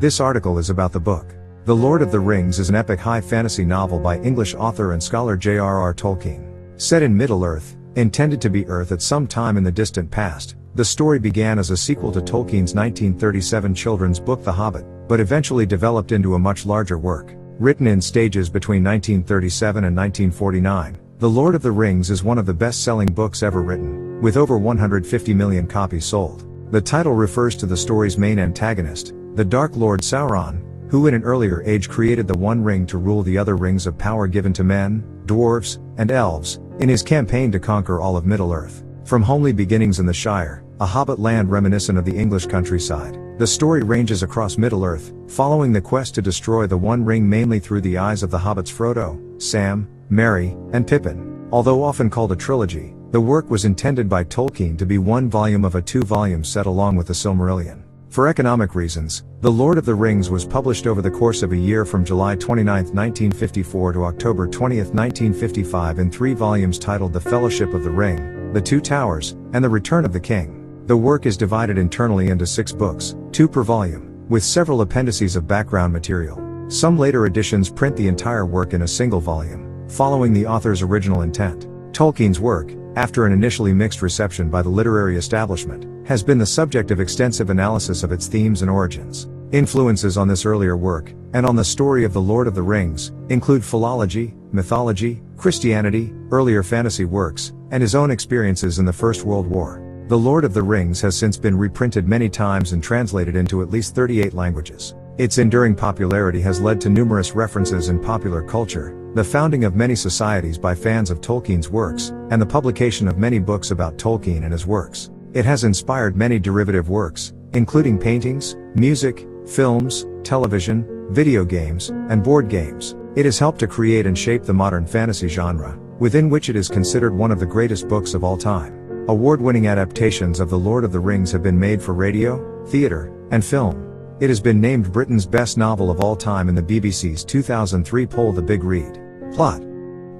This article is about the book. The Lord of the Rings is an epic high fantasy novel by English author and scholar J.R.R. Tolkien. Set in Middle-earth, intended to be Earth at some time in the distant past, the story began as a sequel to Tolkien's 1937 children's book The Hobbit, but eventually developed into a much larger work. Written in stages between 1937 and 1949, The Lord of the Rings is one of the best-selling books ever written, with over 150 million copies sold. The title refers to the story's main antagonist, the Dark Lord Sauron, who in an earlier age created the One Ring to rule the other rings of power given to men, dwarves, and elves, in his campaign to conquer all of Middle-earth. From homely beginnings in the Shire, a hobbit land reminiscent of the English countryside, the story ranges across Middle-earth, following the quest to destroy the One Ring mainly through the eyes of the hobbits Frodo, Sam, Merry, and Pippin. Although often called a trilogy, the work was intended by Tolkien to be one volume of a two-volume set along with the Silmarillion. For economic reasons, The Lord of the Rings was published over the course of a year from July 29, 1954 to October 20, 1955 in three volumes titled The Fellowship of the Ring, The Two Towers, and The Return of the King. The work is divided internally into six books, two per volume, with several appendices of background material. Some later editions print the entire work in a single volume, following the author's original intent. Tolkien's work, after an initially mixed reception by the literary establishment, has been the subject of extensive analysis of its themes and origins. Influences on this earlier work, and on the story of the Lord of the Rings, include philology, mythology, Christianity, earlier fantasy works, and his own experiences in the First World War. The Lord of the Rings has since been reprinted many times and translated into at least 38 languages. Its enduring popularity has led to numerous references in popular culture, the founding of many societies by fans of Tolkien's works, and the publication of many books about Tolkien and his works. It has inspired many derivative works, including paintings, music, films, television, video games, and board games. It has helped to create and shape the modern fantasy genre, within which it is considered one of the greatest books of all time. Award-winning adaptations of The Lord of the Rings have been made for radio, theater, and film. It has been named Britain's best novel of all time in the BBC's 2003 poll The Big Read. Plot.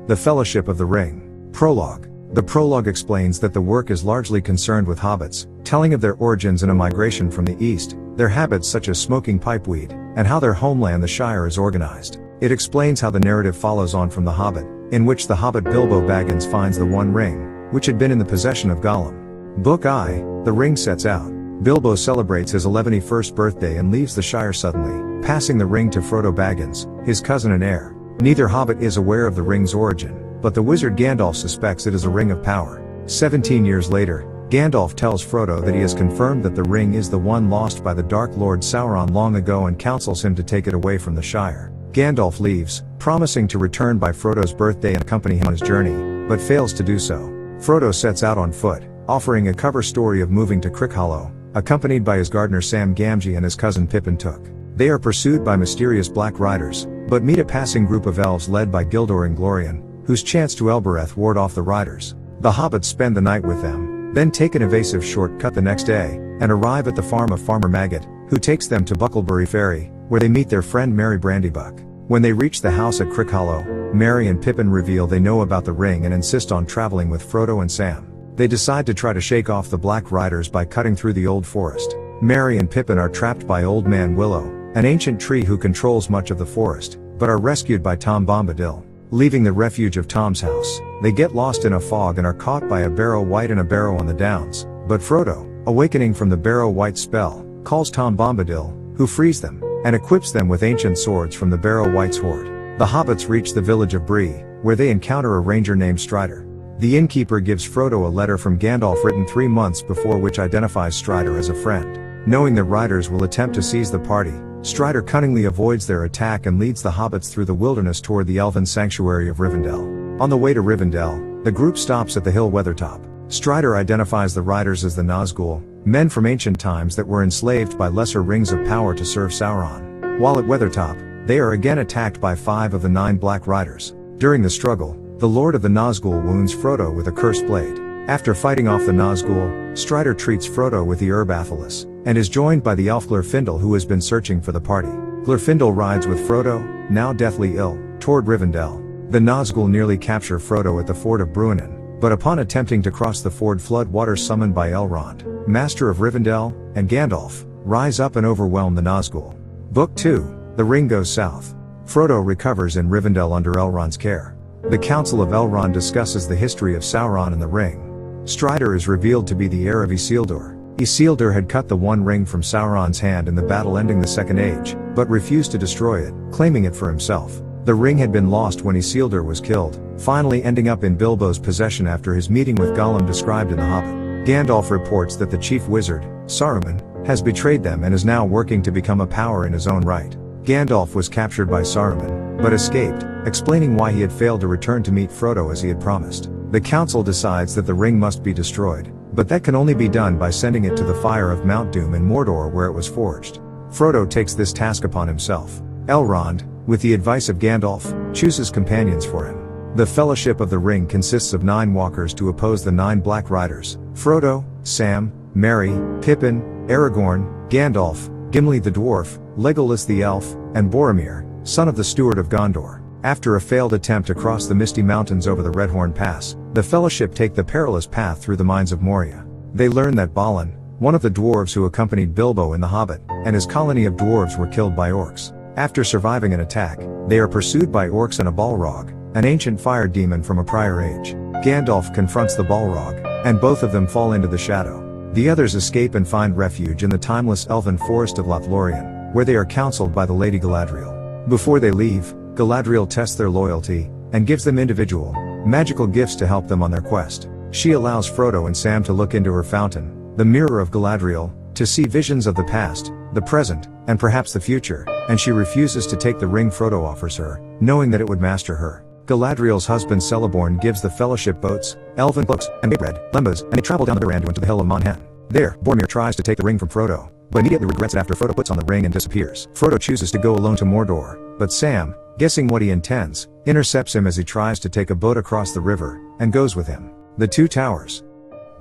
The Fellowship of the Ring. Prologue. The prologue explains that the work is largely concerned with hobbits, telling of their origins in a migration from the east, their habits such as smoking pipeweed, and how their homeland the Shire is organized. It explains how the narrative follows on from The Hobbit, in which the hobbit Bilbo Baggins finds the One Ring, which had been in the possession of Gollum. Book I, The Ring sets out. Bilbo celebrates his 11th birthday and leaves the Shire suddenly, passing the ring to Frodo Baggins, his cousin and heir. Neither hobbit is aware of the ring's origin, but the wizard Gandalf suspects it is a ring of power. 17 years later, Gandalf tells Frodo that he has confirmed that the ring is the one lost by the Dark Lord Sauron long ago and counsels him to take it away from the Shire. Gandalf leaves, promising to return by Frodo's birthday and accompany him on his journey, but fails to do so. Frodo sets out on foot, offering a cover story of moving to Crickhollow, accompanied by his gardener Sam Gamgee and his cousin Pippin Took. They are pursued by mysterious Black Riders, but meet a passing group of elves led by Gildor Inglorion, whose chance to Elbereth ward off the riders. The hobbits spend the night with them, then take an evasive shortcut the next day, and arrive at the farm of Farmer Maggot, who takes them to Bucklebury Ferry, where they meet their friend Merry Brandybuck. When they reach the house at Crickhollow, Merry and Pippin reveal they know about the ring and insist on traveling with Frodo and Sam. They decide to try to shake off the Black Riders by cutting through the old forest. Merry and Pippin are trapped by Old Man Willow, an ancient tree who controls much of the forest, but are rescued by Tom Bombadil. Leaving the refuge of Tom's house, they get lost in a fog and are caught by a Barrow-wight and a Barrow on the Downs. But Frodo, awakening from the Barrow-wight spell, calls Tom Bombadil, who frees them, and equips them with ancient swords from the Barrow White's hoard. The hobbits reach the village of Bree, where they encounter a ranger named Strider. The innkeeper gives Frodo a letter from Gandalf written three months before which identifies Strider as a friend. Knowing that riders will attempt to seize the party, Strider cunningly avoids their attack and leads the hobbits through the wilderness toward the elven sanctuary of Rivendell. On the way to Rivendell, the group stops at the hill Weathertop. Strider identifies the riders as the Nazgul, men from ancient times that were enslaved by lesser rings of power to serve Sauron. While at Weathertop, they are again attacked by five of the nine Black Riders. During the struggle, the Lord of the Nazgul wounds Frodo with a cursed blade. After fighting off the Nazgul, Strider treats Frodo with the herb Athelas, and is joined by the elf Glorfindel who has been searching for the party. Glorfindel rides with Frodo, now deathly ill, toward Rivendell. The Nazgul nearly capture Frodo at the ford of Bruinen, but upon attempting to cross the ford flood waters summoned by Elrond, Master of Rivendell, and Gandalf, rise up and overwhelm the Nazgul. Book 2 The Ring Goes South. Frodo recovers in Rivendell under Elrond's care. The Council of Elrond discusses the history of Sauron and the Ring. Strider is revealed to be the heir of Isildur. Isildur had cut the One Ring from Sauron's hand in the battle ending the Second Age, but refused to destroy it, claiming it for himself. The ring had been lost when Isildur was killed, finally ending up in Bilbo's possession after his meeting with Gollum described in The Hobbit. Gandalf reports that the chief wizard, Saruman, has betrayed them and is now working to become a power in his own right. Gandalf was captured by Saruman, but escaped, explaining why he had failed to return to meet Frodo as he had promised. The council decides that the ring must be destroyed, but that can only be done by sending it to the fire of Mount Doom in Mordor where it was forged. Frodo takes this task upon himself. Elrond, with the advice of Gandalf, chooses companions for him. The Fellowship of the Ring consists of nine walkers to oppose the nine Black Riders, Frodo, Sam, Merry, Pippin, Aragorn, Gandalf, Gimli the Dwarf, Legolas the Elf, and Boromir, son of the Steward of Gondor. After a failed attempt to cross the Misty Mountains over the Redhorn Pass, the Fellowship take the perilous path through the mines of Moria. They learn that Balin, one of the dwarves who accompanied Bilbo in The Hobbit, and his colony of dwarves were killed by orcs. After surviving an attack, they are pursued by orcs and a Balrog, an ancient fire demon from a prior age. Gandalf confronts the Balrog, and both of them fall into the shadow. The others escape and find refuge in the timeless elven forest of Lothlorien, where they are counseled by the Lady Galadriel. Before they leave, Galadriel tests their loyalty, and gives them individual, magical gifts to help them on their quest. She allows Frodo and Sam to look into her fountain, the Mirror of Galadriel, to see visions of the past, the present, and perhaps the future, and she refuses to take the ring Frodo offers her, knowing that it would master her. Galadriel's husband Celeborn gives the Fellowship boats, elven cloaks, and bread, lembas, and they travel down the River Anduin to the Hill of Amon Hen. There, Boromir tries to take the ring from Frodo, but immediately regrets it after Frodo puts on the ring and disappears. Frodo chooses to go alone to Mordor, but Sam, Guessing what he intends, intercepts him as he tries to take a boat across the river, and goes with him. The Two Towers.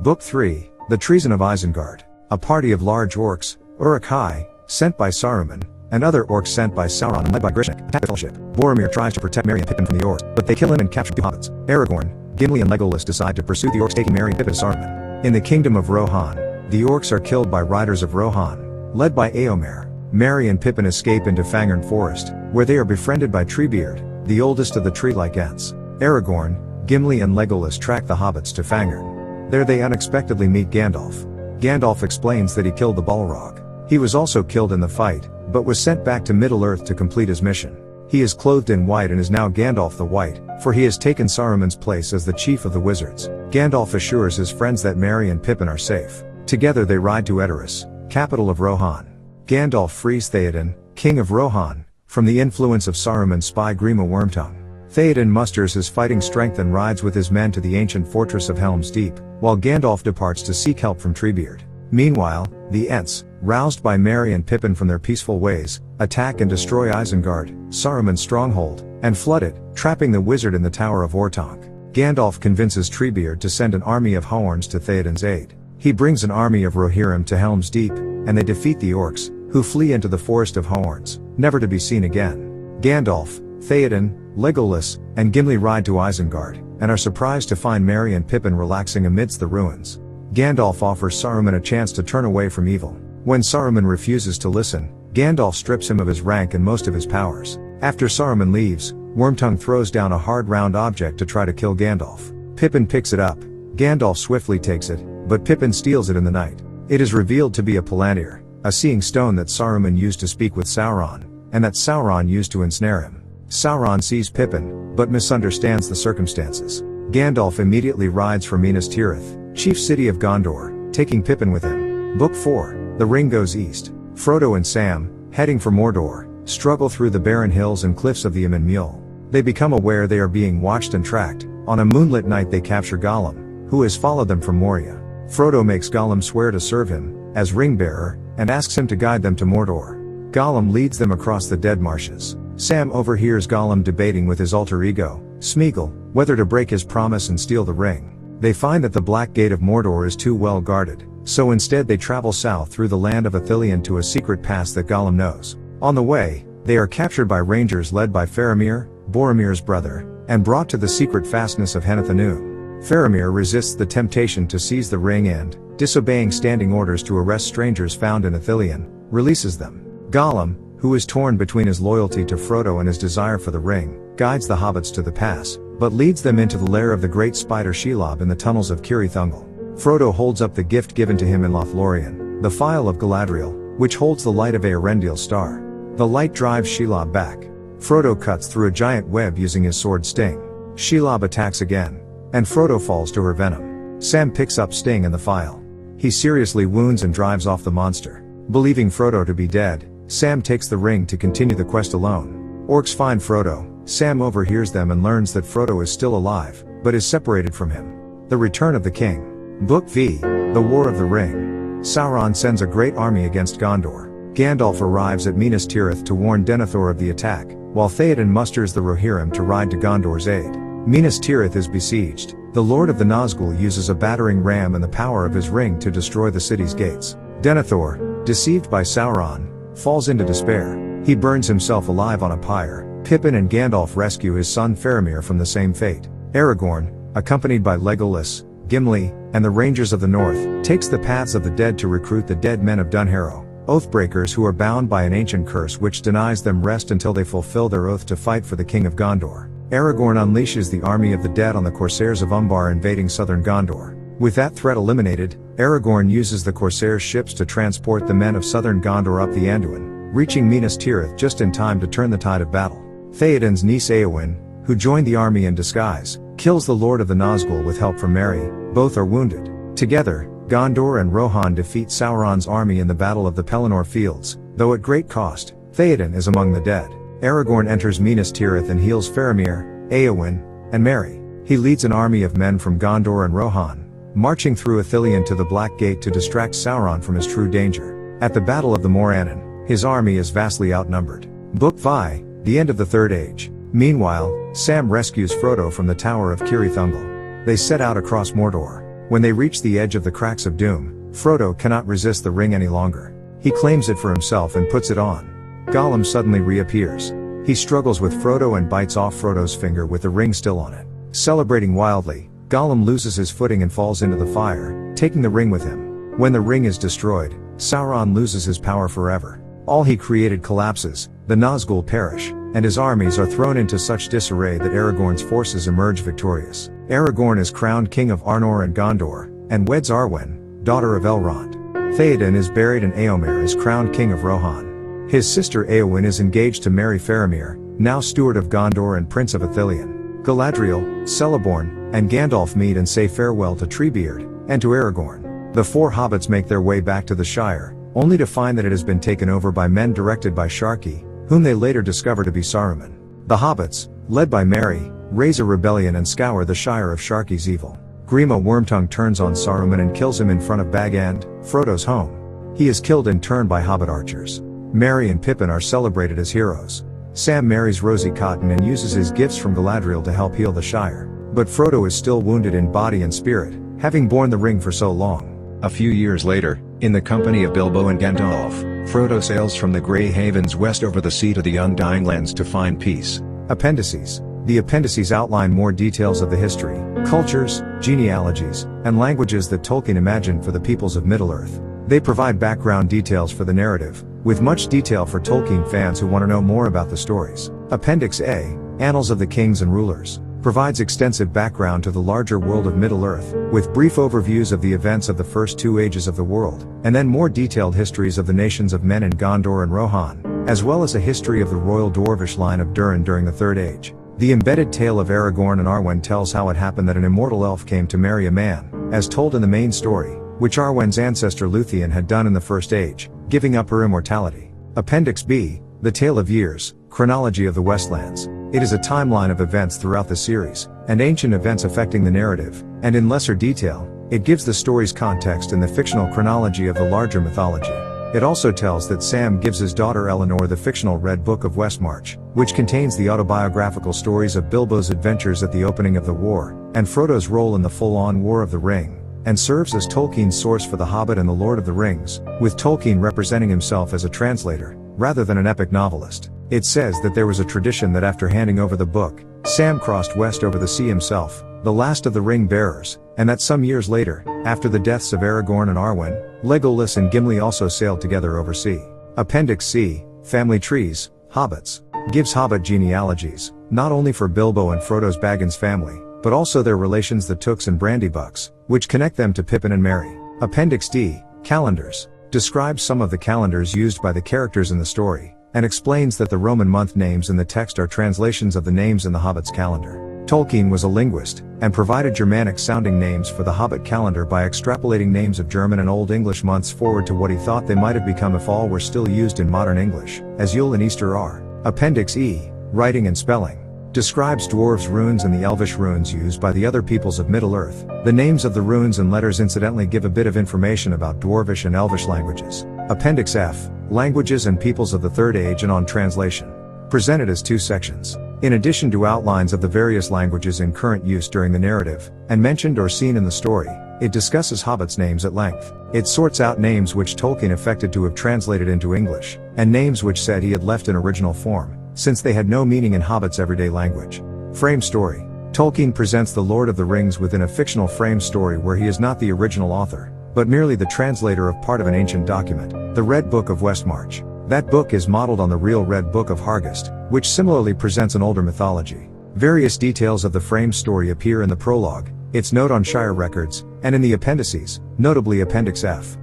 Book 3, The Treason of Isengard. A party of large orcs, Uruk-hai, sent by Saruman, and other orcs sent by Sauron and led by Grishnákh, attack the fellowship. Boromir tries to protect Merry and Pippin from the orcs, but they kill him and capture the hobbits. Aragorn, Gimli and Legolas decide to pursue the orcs taking Merry and Pippin to Saruman. In the kingdom of Rohan, the orcs are killed by riders of Rohan, led by Eomer. Merry and Pippin escape into Fangorn Forest, where they are befriended by Treebeard, the oldest of the tree-like Ents. Aragorn, Gimli and Legolas track the hobbits to Fangorn. There they unexpectedly meet Gandalf. Gandalf explains that he killed the Balrog. He was also killed in the fight, but was sent back to Middle-earth to complete his mission. He is clothed in white and is now Gandalf the White, for he has taken Saruman's place as the chief of the wizards. Gandalf assures his friends that Merry and Pippin are safe. Together they ride to Edoras, capital of Rohan. Gandalf frees Theoden, king of Rohan, from the influence of Saruman's spy Grima Wormtongue. Theoden musters his fighting strength and rides with his men to the ancient fortress of Helm's Deep, while Gandalf departs to seek help from Treebeard. Meanwhile, the Ents, roused by Merry and Pippin from their peaceful ways, attack and destroy Isengard, Saruman's stronghold, and flood it, trapping the wizard in the Tower of Orthanc. Gandalf convinces Treebeard to send an army of Huorns to Theoden's aid. He brings an army of Rohirrim to Helm's Deep, and they defeat the orcs, who flee into the Forest of Huorns, never to be seen again. Gandalf, Theoden, Legolas, and Gimli ride to Isengard, and are surprised to find Merry and Pippin relaxing amidst the ruins. Gandalf offers Saruman a chance to turn away from evil. When Saruman refuses to listen, Gandalf strips him of his rank and most of his powers. After Saruman leaves, Wormtongue throws down a hard round object to try to kill Gandalf. Pippin picks it up. Gandalf swiftly takes it, but Pippin steals it in the night. It is revealed to be a palantir, a seeing stone that Saruman used to speak with Sauron, and that Sauron used to ensnare him. Sauron sees Pippin, but misunderstands the circumstances. Gandalf immediately rides for Minas Tirith, chief city of Gondor, taking Pippin with him. Book 4, The Ring Goes East. Frodo and Sam, heading for Mordor, struggle through the barren hills and cliffs of the Emyn Muil. They become aware they are being watched and tracked. On a moonlit night they capture Gollum, who has followed them from Moria. Frodo makes Gollum swear to serve him, as ring bearer, and asks him to guide them to Mordor. Gollum leads them across the dead marshes. Sam overhears Gollum debating with his alter ego, Smeagol, whether to break his promise and steal the ring. They find that the Black Gate of Mordor is too well guarded, so instead they travel south through the land of Ithilien to a secret pass that Gollum knows. On the way, they are captured by rangers led by Faramir, Boromir's brother, and brought to the secret fastness of Henneth-Annûn. Faramir resists the temptation to seize the ring and, disobeying standing orders to arrest strangers found in Ithilien, releases them. Gollum, who is torn between his loyalty to Frodo and his desire for the ring, guides the hobbits to the pass, but leads them into the lair of the great spider Shelob in the tunnels of Cirith Ungol. Frodo holds up the gift given to him in Lothlorien, the phial of Galadriel, which holds the light of Eärendil's star. The light drives Shelob back. Frodo cuts through a giant web using his sword Sting. Shelob attacks again, and Frodo falls to her venom. Sam picks up Sting in the phial. He seriously wounds and drives off the monster. Believing Frodo to be dead, Sam takes the ring to continue the quest alone. Orcs find Frodo, Sam overhears them and learns that Frodo is still alive, but is separated from him. The Return of the King. Book V. The War of the Ring. Sauron sends a great army against Gondor. Gandalf arrives at Minas Tirith to warn Denethor of the attack, while Theoden musters the Rohirrim to ride to Gondor's aid. Minas Tirith is besieged. The Lord of the Nazgul uses a battering ram and the power of his ring to destroy the city's gates. Denethor, deceived by Sauron, falls into despair. He burns himself alive on a pyre. Pippin and Gandalf rescue his son Faramir from the same fate. Aragorn, accompanied by Legolas, Gimli, and the Rangers of the North, takes the paths of the dead to recruit the dead men of Dunharrow, oathbreakers who are bound by an ancient curse which denies them rest until they fulfill their oath to fight for the King of Gondor. Aragorn unleashes the army of the dead on the Corsairs of Umbar invading southern Gondor. With that threat eliminated, Aragorn uses the Corsairs' ships to transport the men of southern Gondor up the Anduin, reaching Minas Tirith just in time to turn the tide of battle. Theoden's niece Eowyn, who joined the army in disguise, kills the Lord of the Nazgul with help from Merry, both are wounded. Together, Gondor and Rohan defeat Sauron's army in the Battle of the Pelennor Fields, though at great cost, Theoden is among the dead. Aragorn enters Minas Tirith and heals Faramir, Eowyn, and Merry. He leads an army of men from Gondor and Rohan, marching through Ithilien to the Black Gate to distract Sauron from his true danger. At the Battle of the Morannon, his army is vastly outnumbered. Book Vi, the end of the Third Age. Meanwhile, Sam rescues Frodo from the Tower of Cirith Ungol. They set out across Mordor. When they reach the edge of the cracks of doom, Frodo cannot resist the ring any longer. He claims it for himself and puts it on. Gollum suddenly reappears. He struggles with Frodo and bites off Frodo's finger with the ring still on it. Celebrating wildly, Gollum loses his footing and falls into the fire, taking the ring with him. When the ring is destroyed, Sauron loses his power forever. All he created collapses, the Nazgul perish, and his armies are thrown into such disarray that Aragorn's forces emerge victorious. Aragorn is crowned king of Arnor and Gondor, and weds Arwen, daughter of Elrond. Theoden is buried and Eomer is crowned king of Rohan. His sister Eowyn is engaged to marry Faramir, now steward of Gondor and prince of Ithilien. Galadriel, Celeborn, and Gandalf meet and say farewell to Treebeard, and to Aragorn. The four hobbits make their way back to the Shire, only to find that it has been taken over by men directed by Sharky, whom they later discover to be Saruman. The hobbits, led by Merry, raise a rebellion and scour the Shire of Sharky's evil. Grima Wormtongue turns on Saruman and kills him in front of Bag End, Frodo's home. He is killed in turn by hobbit archers. Merry and Pippin are celebrated as heroes. Sam marries Rosie Cotton and uses his gifts from Galadriel to help heal the Shire. But Frodo is still wounded in body and spirit, having borne the ring for so long. A few years later, in the company of Bilbo and Gandalf, Frodo sails from the Grey Havens west over the sea to the Undying Lands to find peace. Appendices. The appendices outline more details of the history, cultures, genealogies, and languages that Tolkien imagined for the peoples of Middle-earth. They provide background details for the narrative, with much detail for Tolkien fans who want to know more about the stories. Appendix A, Annals of the Kings and Rulers provides extensive background to the larger world of Middle-earth, with brief overviews of the events of the first two ages of the world, and then more detailed histories of the nations of men in Gondor and Rohan, as well as a history of the royal dwarvish line of Durin during the Third Age. The embedded tale of Aragorn and Arwen tells how it happened that an immortal elf came to marry a man, as told in the main story, which Arwen's ancestor Luthien had done in the First Age, giving up her immortality. Appendix B, The Tale of Years, Chronology of the Westlands. It is a timeline of events throughout the series, and ancient events affecting the narrative, and in lesser detail, it gives the story's context in the fictional chronology of the larger mythology. It also tells that Sam gives his daughter Elanor the fictional Red Book of Westmarch, which contains the autobiographical stories of Bilbo's adventures at the opening of the war, and Frodo's role in the full-on War of the Ring, and serves as Tolkien's source for The Hobbit and The Lord of the Rings, with Tolkien representing himself as a translator, rather than an epic novelist. It says that there was a tradition that after handing over the book, Sam crossed west over the sea himself, the last of the ring bearers, and that some years later, after the deaths of Aragorn and Arwen, Legolas and Gimli also sailed together over sea. Appendix C, Family trees, hobbits. Gives hobbit genealogies, not only for Bilbo and Frodo's Baggins family, but also their relations the Tooks and Brandybucks, which connect them to Pippin and Merry. Appendix D, calendars. Describes some of the calendars used by the characters in the story, and explains that the Roman month names in the text are translations of the names in the Hobbit's calendar. Tolkien was a linguist, and provided Germanic sounding names for the Hobbit calendar by extrapolating names of German and Old English months forward to what he thought they might have become if all were still used in modern English, as Yule and Easter are. Appendix E, Writing and Spelling. Describes dwarves' runes and the elvish runes used by the other peoples of Middle-earth. The names of the runes and letters incidentally give a bit of information about dwarvish and elvish languages. Appendix F, Languages and Peoples of the Third Age and on Translation. Presented as two sections. In addition to outlines of the various languages in current use during the narrative, and mentioned or seen in the story, it discusses hobbits' names at length. It sorts out names which Tolkien affected to have translated into English, and names which said he had left in original form, since they had no meaning in hobbits' everyday language. Frame story. Tolkien presents The Lord of the Rings within a fictional frame story where he is not the original author, but merely the translator of part of an ancient document, the Red Book of Westmarch. That book is modeled on the real Red Book of Hergest, which similarly presents an older mythology. Various details of the frame story appear in the prologue, its note on Shire records, and in the appendices, notably Appendix F.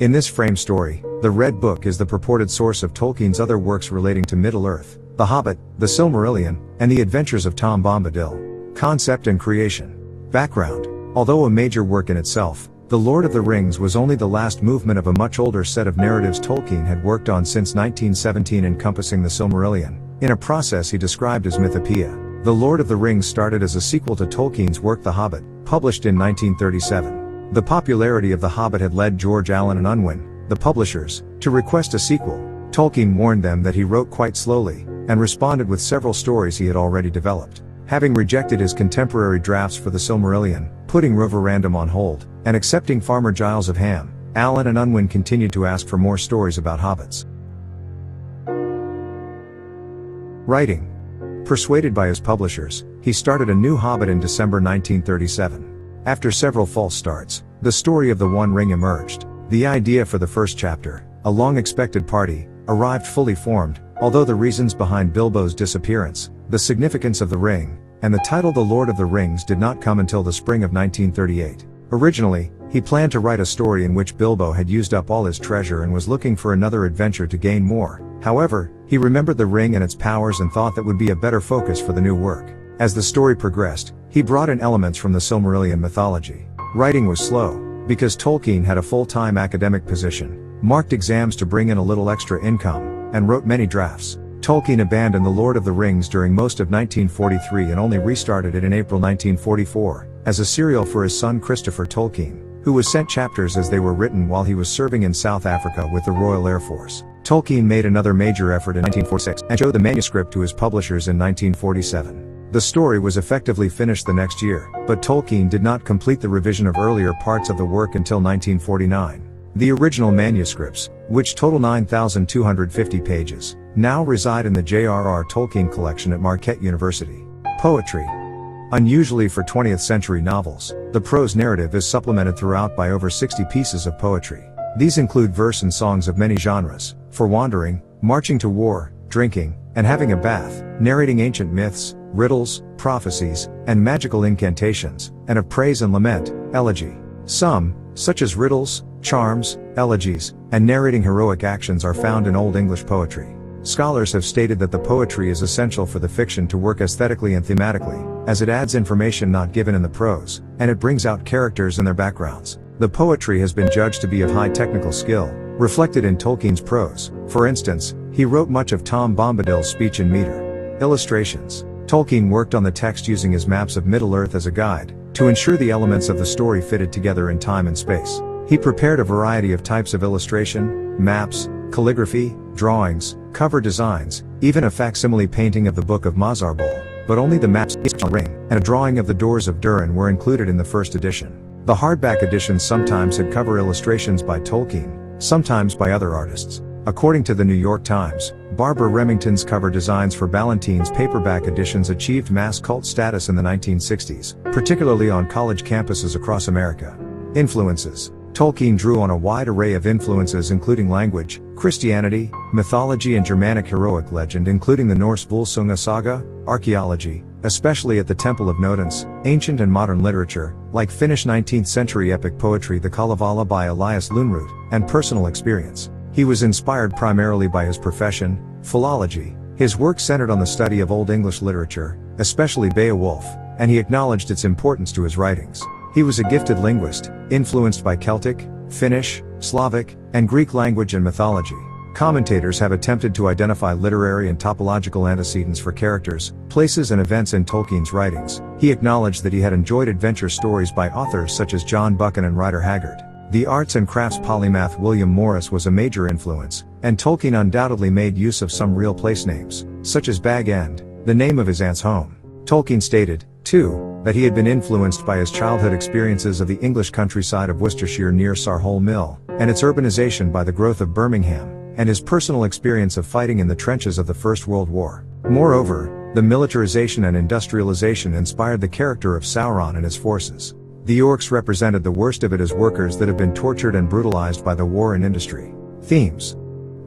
In this frame story, the Red Book is the purported source of Tolkien's other works relating to Middle-earth, The Hobbit, The Silmarillion, and The Adventures of Tom Bombadil. Concept and creation. Background. Although a major work in itself, the Lord of the Rings was only the last movement of a much older set of narratives Tolkien had worked on since 1917 encompassing the Silmarillion, in a process he described as mythopoeia. The Lord of the Rings started as a sequel to Tolkien's work The Hobbit, published in 1937. The popularity of The Hobbit had led George Allen and Unwin, the publishers, to request a sequel. Tolkien warned them that he wrote quite slowly, and responded with several stories he had already developed. Having rejected his contemporary drafts for the Silmarillion, putting Roverandom on hold, and accepting Farmer Giles of Ham, Allen and Unwin continued to ask for more stories about hobbits. Writing. Persuaded by his publishers, he started a new Hobbit in December 1937. After several false starts, the story of the One Ring emerged. The idea for the first chapter, a long expected party, arrived fully formed, although the reasons behind Bilbo's disappearance, the significance of the ring, and the title The Lord of the Rings did not come until the spring of 1938. Originally, he planned to write a story in which Bilbo had used up all his treasure and was looking for another adventure to gain more. However, he remembered the ring and its powers and thought that would be a better focus for the new work. As the story progressed, he brought in elements from the Silmarillion mythology. Writing was slow, because Tolkien had a full-time academic position, marked exams to bring in a little extra income, and wrote many drafts. Tolkien abandoned The Lord of the Rings during most of 1943 and only restarted it in April 1944, as a serial for his son Christopher Tolkien, who was sent chapters as they were written while he was serving in South Africa with the Royal Air Force. Tolkien made another major effort in 1946 and showed the manuscript to his publishers in 1947. The story was effectively finished the next year, but Tolkien did not complete the revision of earlier parts of the work until 1949. The original manuscripts, which total 9,250 pages, now reside in the J.R.R. Tolkien collection at Marquette University. Poetry. Unusually for 20th century novels, the prose narrative is supplemented throughout by over 60 pieces of poetry. These include verse and songs of many genres, for wandering, marching to war, drinking, and having a bath, narrating ancient myths, riddles, prophecies, and magical incantations, and of praise and lament, elegy. Some, such as riddles, charms, elegies, and narrating heroic actions are found in Old English poetry. Scholars have stated that the poetry is essential for the fiction to work aesthetically and thematically, as it adds information not given in the prose, and it brings out characters and their backgrounds. The poetry has been judged to be of high technical skill, reflected in Tolkien's prose. For instance, he wrote much of Tom Bombadil's speech in meter. Illustrations. Tolkien worked on the text using his maps of Middle-earth as a guide, to ensure the elements of the story fitted together in time and space. He prepared a variety of types of illustration, maps, calligraphy, drawings, cover designs, even a facsimile painting of the Book of Mazarbul, but only the maps, ring, and a drawing of the doors of Durin were included in the first edition. The hardback editions sometimes had cover illustrations by Tolkien, sometimes by other artists. According to the New York Times, Barbara Remington's cover designs for Ballantine's paperback editions achieved mass cult status in the 1960s, particularly on college campuses across America. Influences Tolkien drew on a wide array of influences including language, Christianity, mythology and Germanic heroic legend including the Norse Volsunga saga, archaeology, especially at the Temple of Nodens, ancient and modern literature, like Finnish 19th century epic poetry The Kalevala by Elias Lönnrot, and personal experience. He was inspired primarily by his profession, philology. His work centered on the study of Old English literature, especially Beowulf, and he acknowledged its importance to his writings. He was a gifted linguist, influenced by Celtic, Finnish, Slavic, and Greek language and mythology. Commentators have attempted to identify literary and topological antecedents for characters, places and events in Tolkien's writings. He acknowledged that he had enjoyed adventure stories by authors such as John Buchan and Rider Haggard. The arts and crafts polymath William Morris was a major influence, and Tolkien undoubtedly made use of some real place names, such as Bag End, the name of his aunt's home. Tolkien stated, too, that he had been influenced by his childhood experiences of the English countryside of Worcestershire near Sarehole Mill, and its urbanization by the growth of Birmingham, and his personal experience of fighting in the trenches of the First World War. Moreover, the militarization and industrialization inspired the character of Sauron and his forces. The orcs represented the worst of it as workers that have been tortured and brutalized by the war and industry. Themes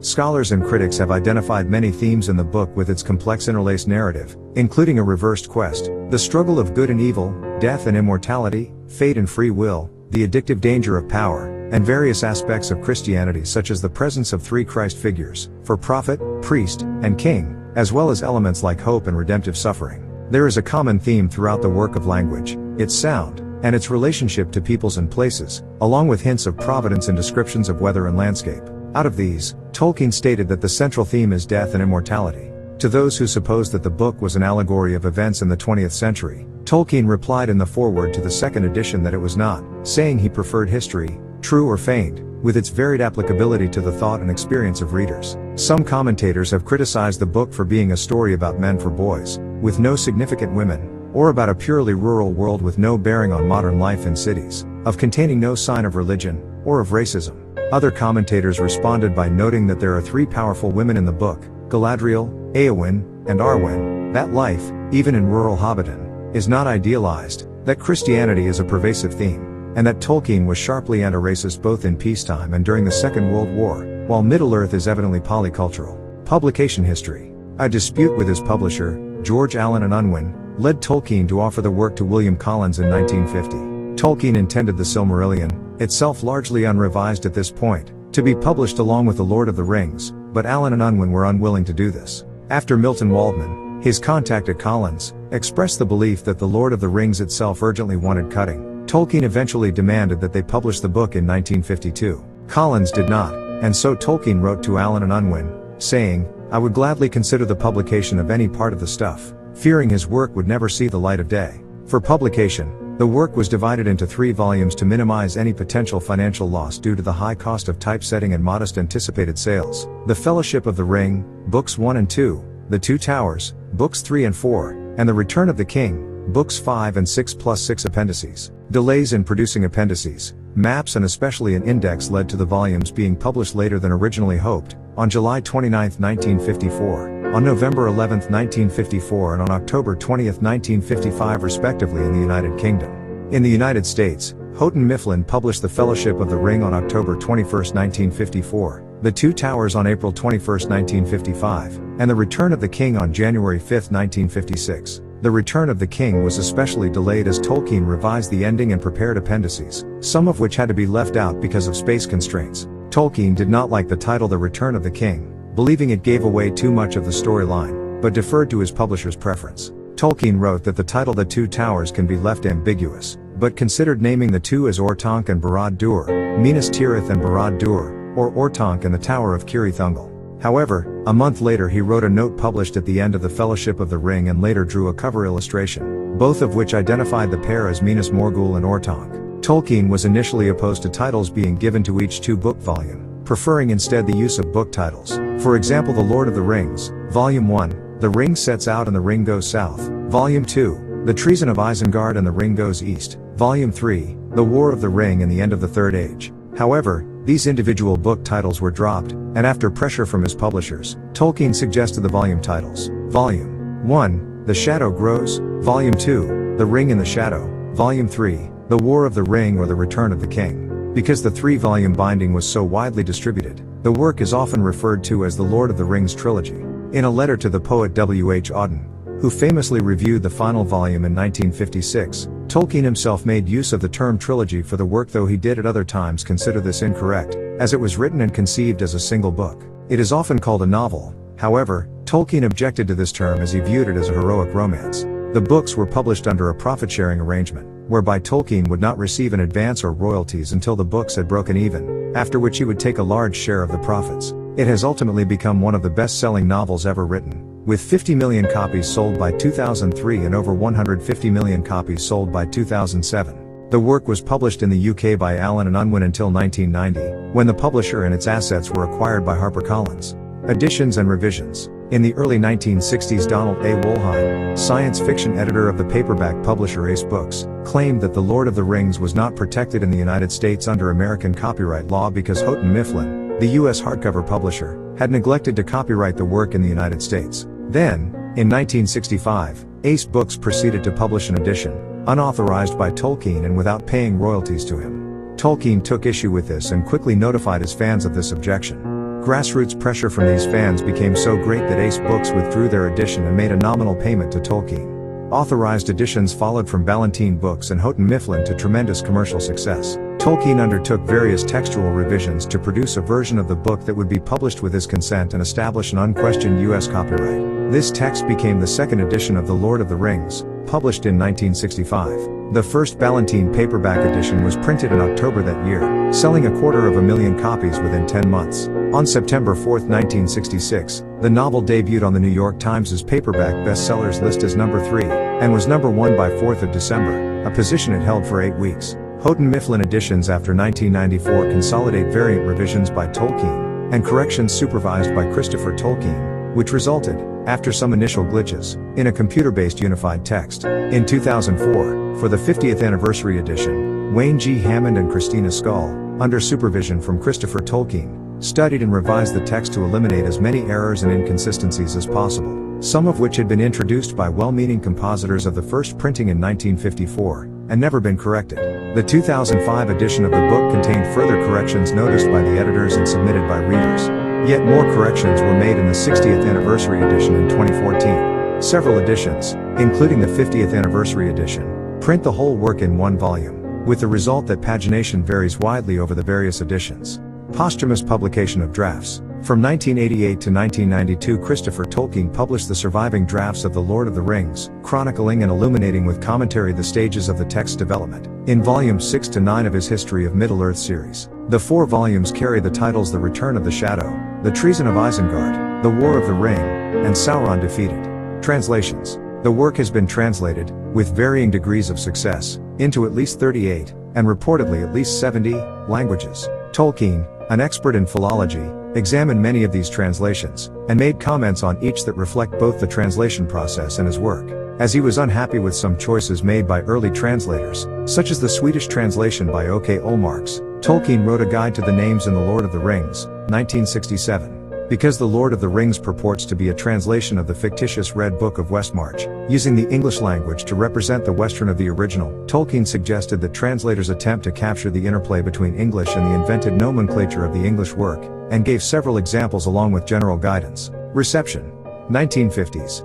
Scholars and critics have identified many themes in the book with its complex interlaced narrative, including a reversed quest, the struggle of good and evil, death and immortality, fate and free will, the addictive danger of power, and various aspects of Christianity such as the presence of three Christ figures, for prophet, priest, and king, as well as elements like hope and redemptive suffering. There is a common theme throughout the work of language, its sound, and its relationship to peoples and places, along with hints of providence and descriptions of weather and landscape. Out of these, Tolkien stated that the central theme is death and immortality. To those who suppose that the book was an allegory of events in the 20th century, Tolkien replied in the foreword to the second edition that it was not, saying he preferred history, true or feigned, with its varied applicability to the thought and experience of readers. Some commentators have criticized the book for being a story about men for boys, with no significant women, or about a purely rural world with no bearing on modern life in cities, of containing no sign of religion, or of racism. Other commentators responded by noting that there are three powerful women in the book, Galadriel, Eowyn, and Arwen, that life, even in rural Hobbiton, is not idealized, that Christianity is a pervasive theme, and that Tolkien was sharply anti-racist both in peacetime and during the Second World War, while Middle-earth is evidently polycultural. Publication history. A dispute with his publisher, George Allen and Unwin, led Tolkien to offer the work to William Collins in 1950. Tolkien intended the Silmarillion, itself largely unrevised at this point, to be published along with The Lord of the Rings, but Allen and Unwin were unwilling to do this. After Milton Waldman, his contact at Collins, expressed the belief that The Lord of the Rings itself urgently wanted cutting, Tolkien eventually demanded that they publish the book in 1952. Collins did not, and so Tolkien wrote to Allen and Unwin, saying, I would gladly consider the publication of any part of the stuff, fearing his work would never see the light of day. For publication, the work was divided into three volumes to minimize any potential financial loss due to the high cost of typesetting and modest anticipated sales. The Fellowship of the Ring, Books 1 and 2, The Two Towers, Books 3 and 4, and The Return of the King, Books 5 and 6 plus 6 appendices. Delays in producing appendices, maps and especially an index led to the volumes being published later than originally hoped, on July 29, 1954, on November 11, 1954 and on October 20, 1955 respectively in the United Kingdom. In the United States, Houghton Mifflin published The Fellowship of the Ring on October 21, 1954, The Two Towers on April 21, 1955, and The Return of the King on January 5, 1956. The Return of the King was especially delayed as Tolkien revised the ending and prepared appendices, some of which had to be left out because of space constraints. Tolkien did not like the title The Return of the King, believing it gave away too much of the storyline, but deferred to his publisher's preference. Tolkien wrote that the title The Two Towers can be left ambiguous, but considered naming the two as Orthanc and Barad-dûr, Minas Tirith and Barad-dûr, or Orthanc and the Tower of Cirith Ungol. However, a month later he wrote a note published at the end of the Fellowship of the Ring and later drew a cover illustration, both of which identified the pair as Minas Morgul and Orthanc. Tolkien was initially opposed to titles being given to each two-book volume, preferring instead the use of book titles. For example The Lord of the Rings, Volume 1, The Ring Sets Out and the Ring Goes South, Volume 2, The Treason of Isengard and the Ring Goes East, Volume 3, The War of the Ring and the End of the Third Age. However, these individual book titles were dropped, and after pressure from his publishers, Tolkien suggested the volume titles. Volume 1, The Shadow Grows, Volume 2, The Ring in the Shadow, Volume 3, The War of the Ring or The Return of the King. Because the three volume binding was so widely distributed, the work is often referred to as the Lord of the Rings trilogy. In a letter to the poet W. H. Auden, who famously reviewed the final volume in 1956, Tolkien himself made use of the term trilogy for the work though he did at other times consider this incorrect, as it was written and conceived as a single book. It is often called a novel, however, Tolkien objected to this term as he viewed it as a heroic romance. The books were published under a profit-sharing arrangement, whereby Tolkien would not receive an advance or royalties until the books had broken even, after which he would take a large share of the profits. It has ultimately become one of the best-selling novels ever written, with 50 million copies sold by 2003 and over 150 million copies sold by 2007. The work was published in the UK by Allen and Unwin until 1990, when the publisher and its assets were acquired by HarperCollins. Additions and revisions. In the early 1960s Donald A. Wollheim, science fiction editor of the paperback publisher Ace Books, claimed that The Lord of the Rings was not protected in the United States under American copyright law because Houghton Mifflin, the U.S. hardcover publisher, had neglected to copyright the work in the United States. Then, in 1965, Ace Books proceeded to publish an edition, unauthorized by Tolkien and without paying royalties to him. Tolkien took issue with this and quickly notified his fans of this objection. Grassroots pressure from these fans became so great that Ace Books withdrew their edition and made a nominal payment to Tolkien. Authorized editions followed from Ballantine Books and Houghton Mifflin to tremendous commercial success. Tolkien undertook various textual revisions to produce a version of the book that would be published with his consent and establish an unquestioned U.S. copyright. This text became the second edition of The Lord of the Rings, published in 1965. The first Ballantine paperback edition was printed in October that year, selling a quarter of a million copies within 10 months. On September 4, 1966, the novel debuted on the New York Times' paperback bestsellers list as number 3, and was number 1 by 4th of December, a position it held for 8 weeks. Houghton Mifflin editions after 1994 consolidate variant revisions by Tolkien, and corrections supervised by Christopher Tolkien, which resulted, after some initial glitches, in a computer-based unified text. In 2004, for the 50th anniversary edition, Wayne G. Hammond and Christina Scull, under supervision from Christopher Tolkien, studied and revised the text to eliminate as many errors and inconsistencies as possible, some of which had been introduced by well-meaning compositors of the first printing in 1954, and never been corrected. The 2005 edition of the book contained further corrections noticed by the editors and submitted by readers. Yet more corrections were made in the 60th anniversary edition in 2014. Several editions, including the 50th anniversary edition, print the whole work in one volume, with the result that pagination varies widely over the various editions. Posthumous publication of drafts. From 1988 to 1992 Christopher Tolkien published the surviving drafts of The Lord of the Rings, chronicling and illuminating with commentary the stages of the text's development, in volumes 6 to 9 of his History of Middle-earth series. The four volumes carry the titles The Return of the Shadow, The Treason of Isengard, The War of the Ring, and Sauron Defeated. Translations. The work has been translated, with varying degrees of success, into at least 38, and reportedly at least 70, languages. Tolkien, an expert in philology, examined many of these translations, and made comments on each that reflect both the translation process and his work. As he was unhappy with some choices made by early translators, such as the Swedish translation by Åke Ohlmarks, Tolkien wrote a guide to the names in The Lord of the Rings, 1967. Because The Lord of the Rings purports to be a translation of the fictitious Red Book of Westmarch, using the English language to represent the Westron of the original, Tolkien suggested that translators attempt to capture the interplay between English and the invented nomenclature of the English work, and gave several examples along with general guidance. Reception 1950s.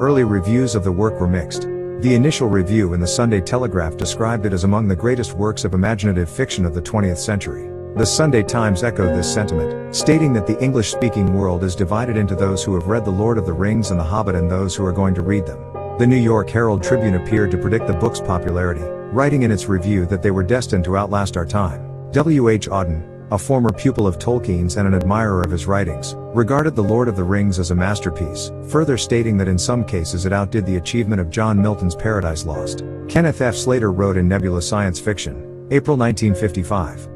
Early reviews of the work were mixed. The initial review in the Sunday Telegraph described it as among the greatest works of imaginative fiction of the 20th century. The Sunday Times echoed this sentiment, stating that the English-speaking world is divided into those who have read The Lord of the Rings and The Hobbit and those who are going to read them. The New York Herald Tribune appeared to predict the book's popularity, writing in its review that they were destined to outlast our time. W. H. Auden, a former pupil of Tolkien's and an admirer of his writings, regarded The Lord of the Rings as a masterpiece, further stating that in some cases it outdid the achievement of John Milton's Paradise Lost. Kenneth F. Slater wrote in Nebula Science Fiction, April 1955.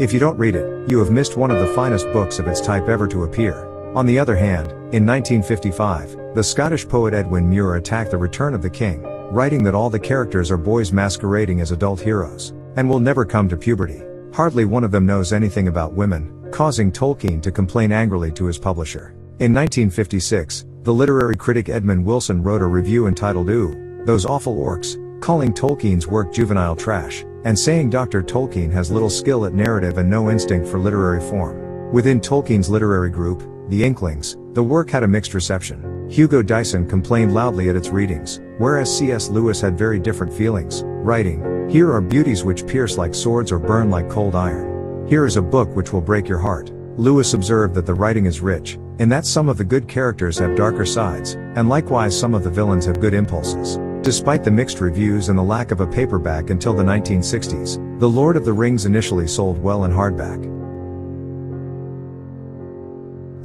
If you don't read it, you have missed one of the finest books of its type ever to appear. On the other hand, in 1955, the Scottish poet Edwin Muir attacked The Return of the King, writing that all the characters are boys masquerading as adult heroes, and will never come to puberty. Hardly one of them knows anything about women, causing Tolkien to complain angrily to his publisher. In 1956, the literary critic Edmund Wilson wrote a review entitled Ooh, Those Awful Orcs, calling Tolkien's work juvenile trash. and saying Dr. Tolkien has little skill at narrative and no instinct for literary form. Within Tolkien's literary group, the Inklings, the work had a mixed reception. Hugo Dyson complained loudly at its readings, whereas C.S. Lewis had very different feelings, writing, Here are beauties which pierce like swords or burn like cold iron. Here is a book which will break your heart. Lewis observed that the writing is rich, in that some of the good characters have darker sides, and likewise some of the villains have good impulses. Despite the mixed reviews and the lack of a paperback until the 1960s, The Lord of the Rings initially sold well in hardback.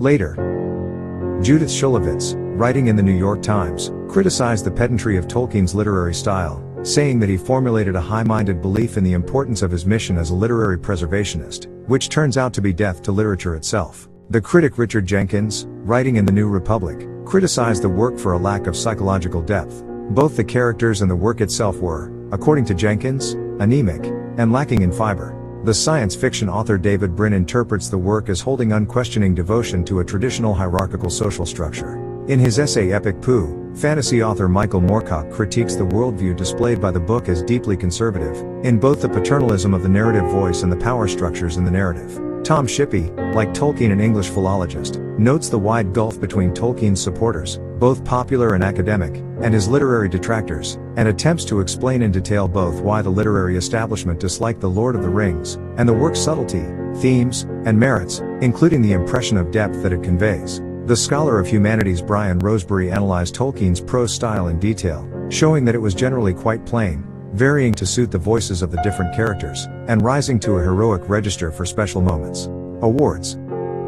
Later, Judith Shulevitz, writing in the New York Times, criticized the pedantry of Tolkien's literary style, saying that he formulated a high-minded belief in the importance of his mission as a literary preservationist, which turns out to be death to literature itself. The critic Richard Jenkyns, writing in the New Republic, criticized the work for a lack of psychological depth, both the characters and the work itself were, according to Jenkyns, anemic, and lacking in fiber. The science fiction author David Brin interprets the work as holding unquestioning devotion to a traditional hierarchical social structure. In his essay Epic Pooh, fantasy author Michael Moorcock critiques the worldview displayed by the book as deeply conservative, in both the paternalism of the narrative voice and the power structures in the narrative. Tom Shippey, like Tolkien an English philologist, notes the wide gulf between Tolkien's supporters, both popular and academic, and his literary detractors, and attempts to explain in detail both why the literary establishment disliked The Lord of the Rings, and the work's subtlety, themes, and merits, including the impression of depth that it conveys. The scholar of humanities Brian Rosebury analyzed Tolkien's prose style in detail, showing that it was generally quite plain, varying to suit the voices of the different characters, and rising to a heroic register for special moments. Awards.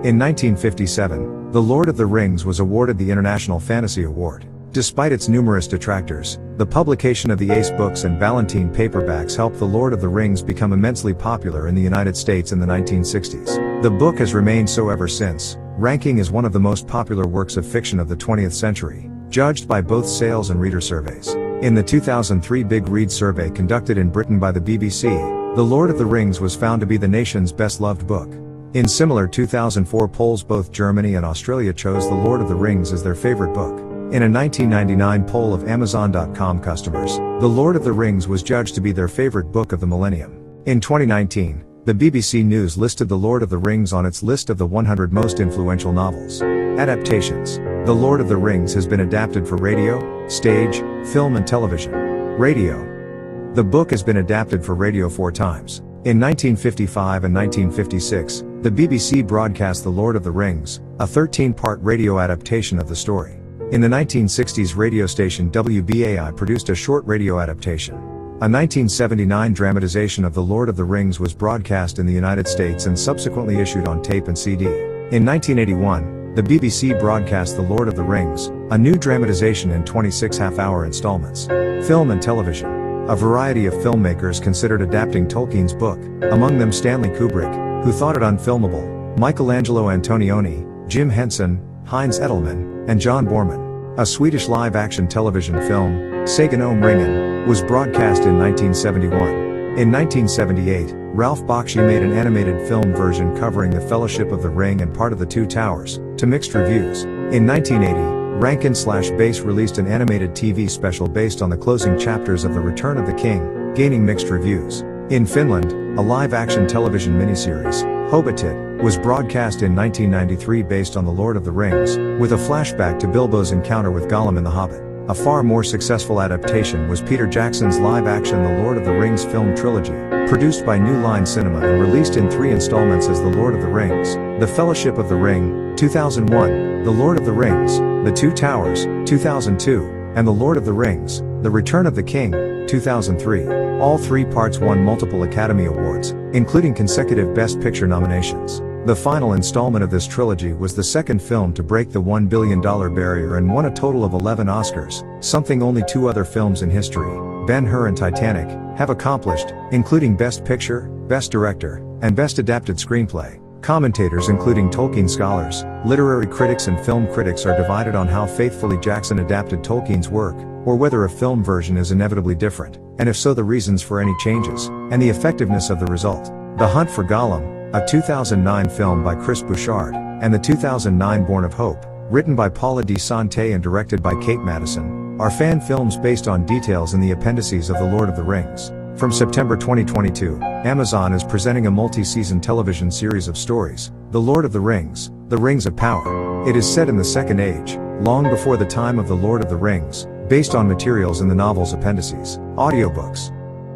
In 1957, The Lord of the Rings was awarded the International Fantasy Award. Despite its numerous detractors, the publication of the Ace books and Ballantine paperbacks helped The Lord of the Rings become immensely popular in the United States in the 1960s. The book has remained so ever since, ranking is one of the most popular works of fiction of the 20th century, judged by both sales and reader surveys. In the 2003 Big Read survey conducted in Britain by the BBC, The Lord of the Rings was found to be the nation's best loved book. In similar 2004 polls both Germany and Australia chose The Lord of the Rings as their favorite book. In a 1999 poll of Amazon.com customers, The Lord of the Rings was judged to be their favorite book of the millennium. In 2019, the BBC News listed The Lord of the Rings on its list of the 100 most influential novels. Adaptations The Lord of the Rings has been adapted for radio, stage, film, and television. Radio. The book has been adapted for radio four times. In 1955 and 1956, the BBC broadcast The Lord of the Rings, a 13 part radio adaptation of the story. In the 1960s, radio station WBAI produced a short radio adaptation. A 1979 dramatization of The Lord of the Rings was broadcast in the United States and subsequently issued on tape and CD. In 1981, the BBC broadcast The Lord of the Rings, a new dramatization in 26 half-hour installments. Film and television. A variety of filmmakers considered adapting Tolkien's book, among them Stanley Kubrick, who thought it unfilmable, Michelangelo Antonioni, Jim Henson, Heinz Edelmann, and John Boorman. A Swedish live-action television film, Sagan om Ringen, was broadcast in 1971. In 1978, Ralph Bakshi made an animated film version covering the Fellowship of the Ring and part of the Two Towers, to mixed reviews. In 1980, Rankin slash Bass released an animated TV special based on the closing chapters of The Return of the King, gaining mixed reviews. In Finland, a live-action television miniseries, Hobbitit, was broadcast in 1993 based on The Lord of the Rings, with a flashback to Bilbo's encounter with Gollum in The Hobbit. A far more successful adaptation was Peter Jackson's live-action The Lord of the Rings film trilogy, produced by New Line Cinema and released in three installments as The Lord of the Rings, The Fellowship of the Ring, 2001, The Lord of the Rings, The Two Towers, 2002, and The Lord of the Rings, The Return of the King, 2003. All three parts won multiple Academy Awards, including consecutive Best Picture nominations. The final installment of this trilogy was the second film to break the $1 billion barrier and won a total of 11 Oscars, something only two other films in history, Ben-Hur and Titanic, have accomplished, including Best Picture, Best Director, and Best Adapted Screenplay. Commentators including Tolkien scholars, literary critics and film critics are divided on how faithfully Jackson adapted Tolkien's work, or whether a film version is inevitably different, and if so the reasons for any changes, and the effectiveness of the result. The Hunt for Gollum, a 2009 film by Chris Bouchard, and the 2009 Born of Hope, written by Paula Di Sante and directed by Kate Madison, are fan films based on details in the appendices of The Lord of the Rings. From September 2022, Amazon is presenting a multi-season television series of stories, The Lord of the Rings, The Rings of Power. It is set in the Second Age, long before the time of The Lord of the Rings, based on materials in the novel's appendices. Audiobooks.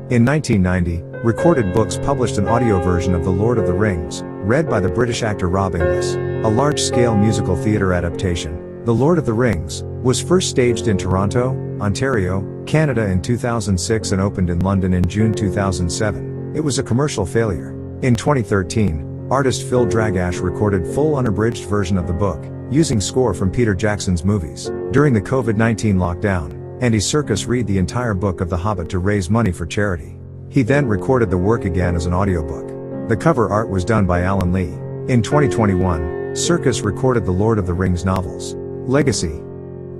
In 1990, Recorded Books published an audio version of The Lord of the Rings, read by the British actor Rob Inglis. A large-scale musical theatre adaptation, The Lord of the Rings, was first staged in Toronto, Ontario, Canada in 2006 and opened in London in June 2007. It was a commercial failure. In 2013, artist Phil Dragash recorded full unabridged version of the book, using score from Peter Jackson's movies. During the COVID-19 lockdown, Andy Serkis read the entire book of The Hobbit to raise money for charity. He then recorded the work again as an audiobook. The cover art was done by Alan Lee. In 2021, Serkis recorded the Lord of the Rings novels. Legacy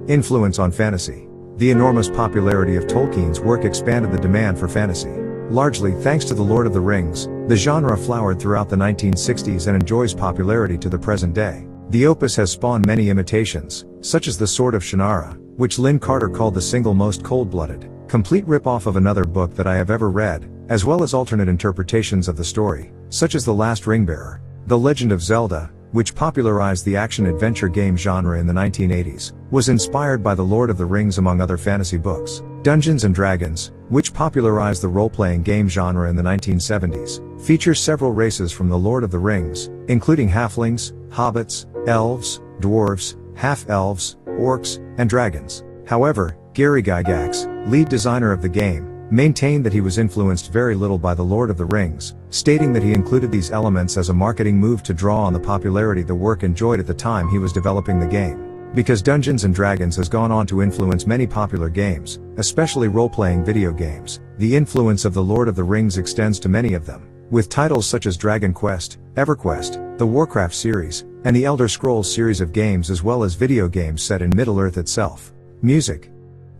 Influence on fantasy. The enormous popularity of Tolkien's work expanded the demand for fantasy. Largely thanks to The Lord of the Rings, the genre flowered throughout the 1960s and enjoys popularity to the present day. The opus has spawned many imitations, such as The Sword of Shannara, which Lin Carter called the single most cold-blooded, complete rip-off of another book that I have ever read, as well as alternate interpretations of the story, such as The Last Ringbearer, The Legend of Zelda, which popularized the action-adventure game genre in the 1980s, was inspired by The Lord of the Rings among other fantasy books. Dungeons & Dragons, which popularized the role-playing game genre in the 1970s, features several races from The Lord of the Rings, including halflings, hobbits, elves, dwarves, half-elves, orcs, and dragons. However, Gary Gygax, lead designer of the game, maintained that he was influenced very little by The Lord of the Rings, stating that he included these elements as a marketing move to draw on the popularity the work enjoyed at the time he was developing the game. Because Dungeons & Dragons has gone on to influence many popular games, especially role-playing video games, the influence of The Lord of the Rings extends to many of them, with titles such as Dragon Quest, EverQuest, the Warcraft series, and the Elder Scrolls series of games as well as video games set in Middle-earth itself. Music.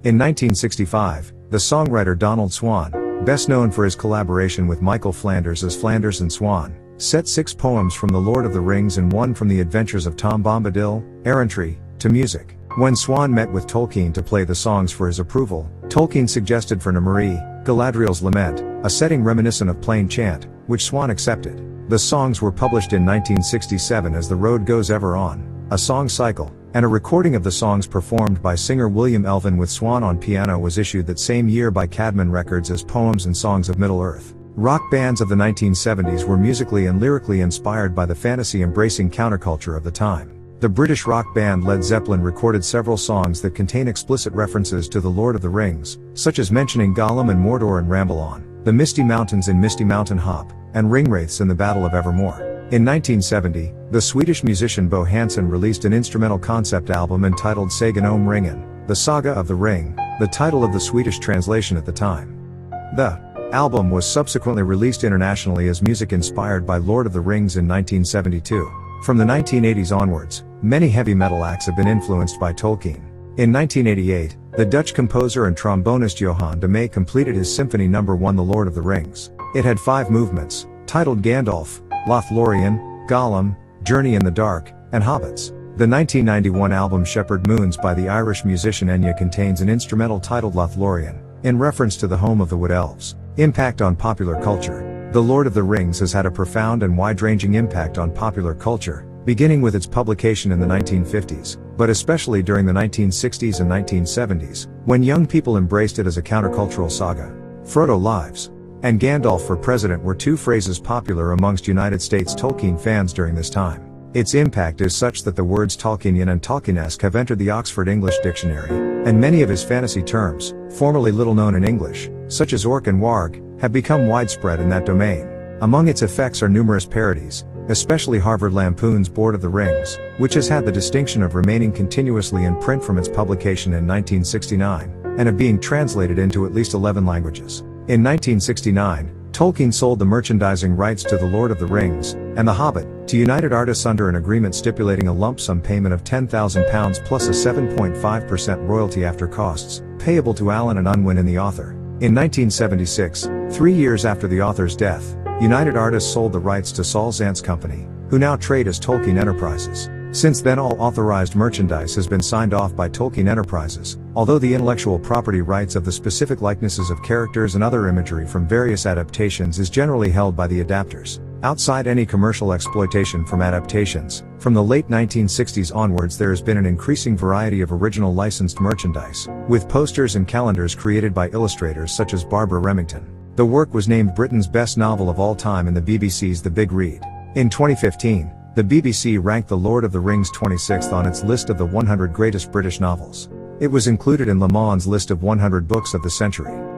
In 1965, the songwriter Donald Swann, best known for his collaboration with Michael Flanders as Flanders and Swann, set six poems from The Lord of the Rings and one from The Adventures of Tom Bombadil, Errantry, to music. When Swann met with Tolkien to play the songs for his approval, Tolkien suggested for Namárië, Galadriel's Lament, a setting reminiscent of Plain Chant, which Swann accepted. The songs were published in 1967 as The Road Goes Ever On, a song cycle, and a recording of the songs performed by singer William Elvin with Swann on piano was issued that same year by Caedmon Records as Poems and Songs of Middle-earth. Rock bands of the 1970s were musically and lyrically inspired by the fantasy-embracing counterculture of the time. The British rock band Led Zeppelin recorded several songs that contain explicit references to The Lord of the Rings, such as mentioning Gollum and Mordor in Ramble On, the Misty Mountains in Misty Mountain Hop, and Ringwraiths in the Battle of Evermore. In 1970, the Swedish musician Bo Hansson released an instrumental concept album entitled Sagan om Ringen, The Saga of the Ring, the title of the Swedish translation at the time. The album was subsequently released internationally as music inspired by Lord of the Rings in 1972. From the 1980s onwards, many heavy metal acts have been influenced by Tolkien. In 1988, the Dutch composer and trombonist Johan de Meij completed his Symphony No. 1 The Lord of the Rings. It had five movements, titled Gandalf, Lothlorien, Gollum, Journey in the Dark, and Hobbits. The 1991 album Shepherd Moons by the Irish musician Enya contains an instrumental titled Lothlorien, in reference to the home of the Wood Elves. Impact on popular culture. The Lord of the Rings has had a profound and wide-ranging impact on popular culture, beginning with its publication in the 1950s, but especially during the 1960s and 1970s, when young people embraced it as a countercultural saga. Frodo Lives and Gandalf for President were two phrases popular amongst United States Tolkien fans during this time. Its impact is such that the words Tolkienian and Tolkienesque have entered the Oxford English Dictionary, and many of his fantasy terms, formerly little known in English, such as orc and warg, have become widespread in that domain. Among its effects are numerous parodies, especially Harvard Lampoon's Bored of the Rings, which has had the distinction of remaining continuously in print from its publication in 1969, and of being translated into at least 11 languages. In 1969, Tolkien sold the merchandising rights to The Lord of the Rings and The Hobbit to United Artists under an agreement stipulating a lump sum payment of £10,000 plus a 7.5% royalty after costs, payable to Allen and Unwin and the author. In 1976, three years after the author's death, United Artists sold the rights to Saul Zaentz Company, who now trade as Tolkien Enterprises. Since then all authorized merchandise has been signed off by Tolkien Enterprises, although the intellectual property rights of the specific likenesses of characters and other imagery from various adaptations is generally held by the adapters. Outside any commercial exploitation from adaptations, from the late 1960s onwards there has been an increasing variety of original licensed merchandise, with posters and calendars created by illustrators such as Barbara Remington. The work was named Britain's best novel of all time in the BBC's The Big Read. In 2015, the BBC ranked The Lord of the Rings 26th on its list of the 100 greatest British novels. It was included in Le Monde list of 100 books of the century.